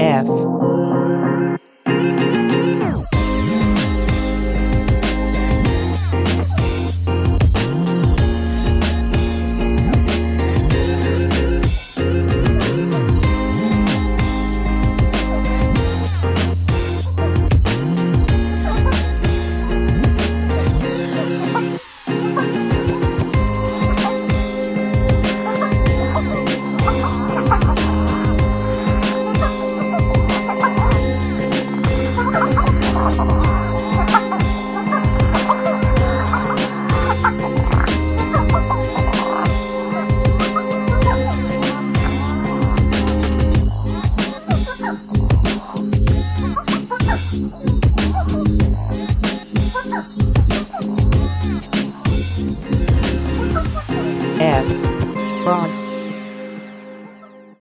F F. Frog.